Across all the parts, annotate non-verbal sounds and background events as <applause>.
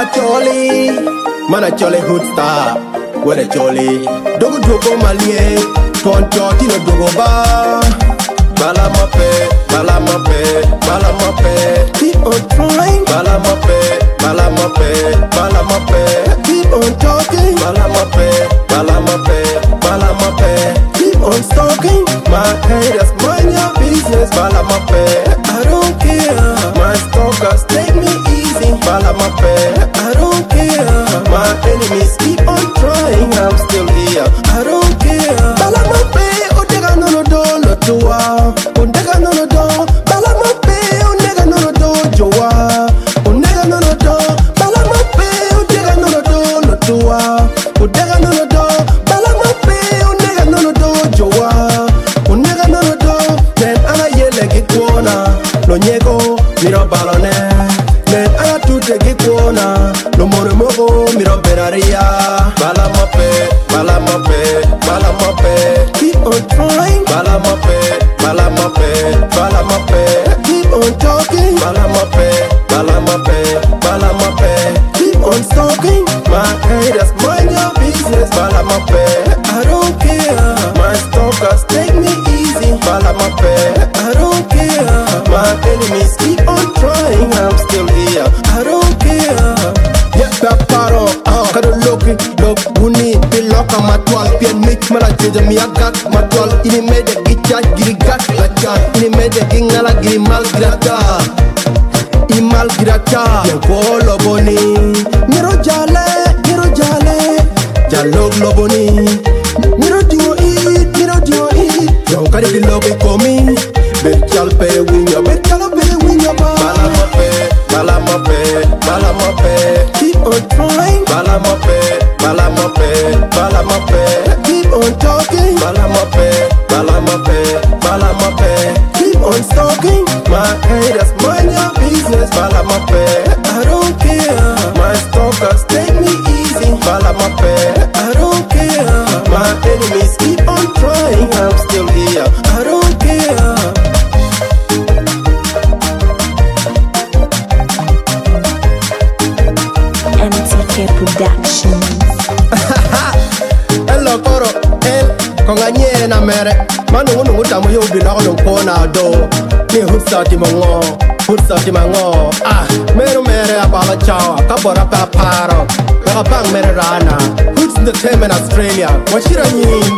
A choli, man a choli hood star Where a choli Dogo dogo malien Tonto tino dogo ba Bala mape, bala mape, bala mape Keep on trying Bala mape, bala mape, bala mape Keep on talking Bala mape, bala mape, bala mape Keep on stalking My haters, mind your business Bala mape promise keep on trying I'm still here I don't care Bala mope undega nono do lo tua Undega nono do Bala mope undega nono do joa Undega nono do Bala mope undega nono do lo tua Undega nono do Bala mope undega nono do joa Undega nono do Then I yell like it wanna Lo niego, miro balone Mais an tu te kiko na more mogo mi romperaria Bala mope, bala mope, bala mope Keep on trying Bala mope, bala mope, bala mope Keep on talking Bala mope, bala mope, bala mope Keep on talking My haters mind your business Bala mope, I don't tejo mi yagga ma tol ini mede gicca giri gat gacca ini mede gingala giri mal giratta i mal giratta ye wolo boni miro jale miro jale jalo lo boni miro dio i miro dio i yo kare di lobe komi be chal pe winyo be chal pe winyo ba bala mo pe bala mo pe bala mo pe keep on trying bala mo pe thing. My haters mind your business, follow my pay. I don't care. My stalkers take me easy, follow my pay. I don't care. My enemies keep on trying, I'm still here. I don't care. MTK Productions. <laughs> Hello, Koro. Hey, eh, Konganyere na Manu unu utamu yubi na kono kona do. ni hup sa ti mong ngo hup sa ti mang ngo ah mero mere a bala chao ka bora ka paro ka bang mere rana hup the team in australia what you don't mean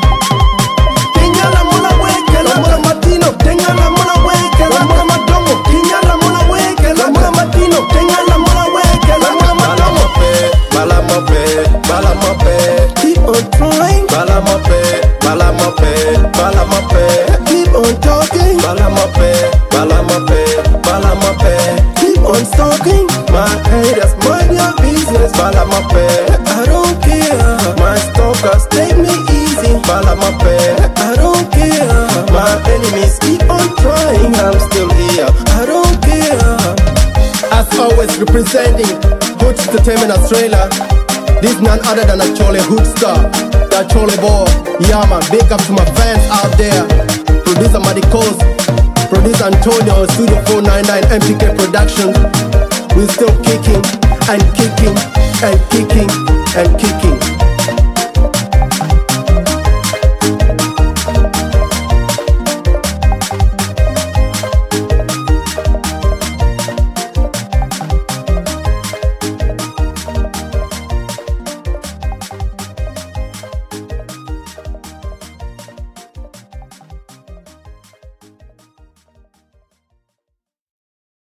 tenga la mona we ke la mona matino tenga la mona we ke la mona matongo tenga la mona we ke la mona matino tenga la mona we ke la mona matongo bala mo pe bala mo pe keep on trying bala mo pe bala mo pe bala mo pe keep my mopé, bala mopé, bala mopé. Keep on stalking my head, haters, mind your business, bala mopé. I don't care, my stalkers take me easy, bala mopé. I don't care, my enemies keep on trying, I'm still here. I don't care. As always, representing Hood Entertainment Australia. This none other than a Chole Hood star, that Chole boy. Yeah, man, big up to my fans out there. Producer Maddy Coast. Produce Antonio, Studio 499, MPK Productions. We're still kicking and kicking and kicking and kicking.